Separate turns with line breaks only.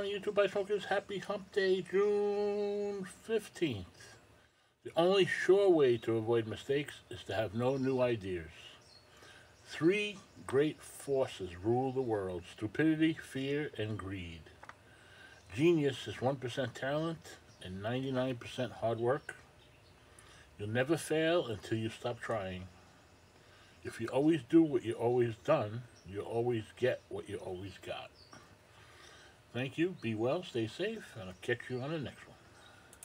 morning, YouTube pipe Smokers. Happy Hump Day, June 15th. The only sure way to avoid mistakes is to have no new ideas. Three great forces rule the world stupidity, fear, and greed. Genius is 1% talent and 99% hard work. You'll never fail until you stop trying. If you always do what you always done, you'll always get what you always got. Thank you. Be well, stay safe, and I'll catch you on the next one.